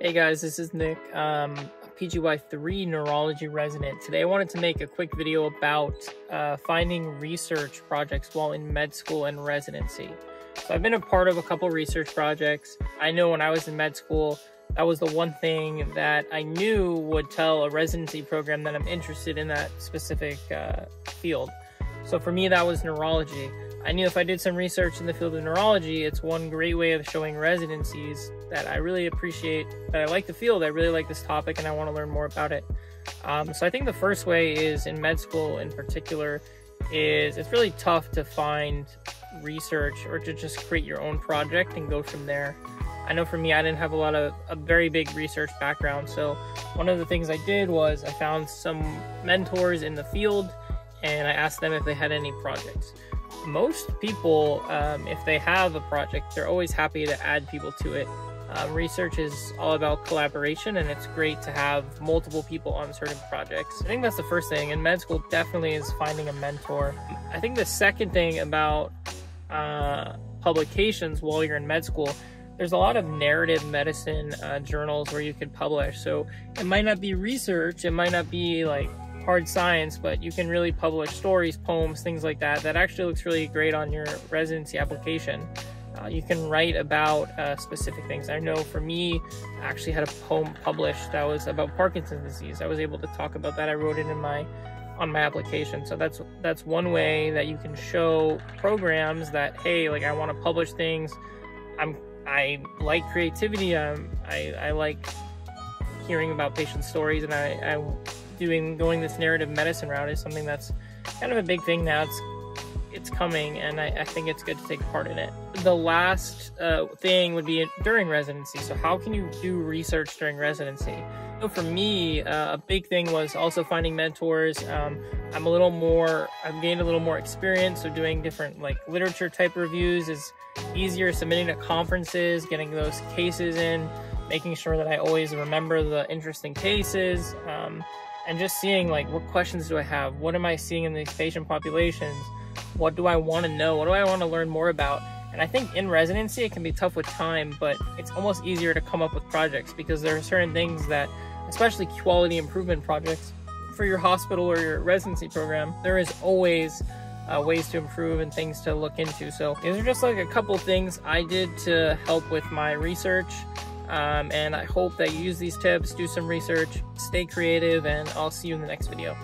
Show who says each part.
Speaker 1: Hey guys, this is Nick, um, PGY3 neurology resident. Today I wanted to make a quick video about uh, finding research projects while in med school and residency. So I've been a part of a couple research projects. I know when I was in med school, that was the one thing that I knew would tell a residency program that I'm interested in that specific uh, field. So for me, that was neurology. I knew if I did some research in the field of neurology, it's one great way of showing residencies that I really appreciate, that I like the field, I really like this topic, and I want to learn more about it. Um, so I think the first way is in med school in particular, is it's really tough to find research or to just create your own project and go from there. I know for me, I didn't have a lot of a very big research background. So one of the things I did was I found some mentors in the field and I asked them if they had any projects most people, um, if they have a project, they're always happy to add people to it. Um, research is all about collaboration, and it's great to have multiple people on certain projects. I think that's the first thing, and med school definitely is finding a mentor. I think the second thing about uh, publications while you're in med school, there's a lot of narrative medicine uh, journals where you could publish. So it might not be research, it might not be like hard science, but you can really publish stories, poems, things like that. That actually looks really great on your residency application. Uh, you can write about uh, specific things. I know for me, I actually had a poem published that was about Parkinson's disease. I was able to talk about that. I wrote it in my on my application. So that's that's one way that you can show programs that hey, like I want to publish things. I'm I like creativity. I'm, I I like hearing about patient stories, and I, I doing going this narrative medicine route is something that's kind of a big thing now. It's it's coming, and I, I think it's good to take part in it. The last uh, thing would be during residency. So how can you do research during residency? So for me, uh, a big thing was also finding mentors. Um, I'm a little more, I've gained a little more experience. So doing different like literature type reviews is easier. Submitting to conferences, getting those cases in, making sure that I always remember the interesting cases. Um, and just seeing like what questions do I have? What am I seeing in these patient populations? What do I want to know? What do I want to learn more about? And I think in residency it can be tough with time, but it's almost easier to come up with projects because there are certain things that, especially quality improvement projects for your hospital or your residency program, there is always uh, ways to improve and things to look into. So these are just like a couple things I did to help with my research. Um, and I hope that you use these tips, do some research, stay creative, and I'll see you in the next video.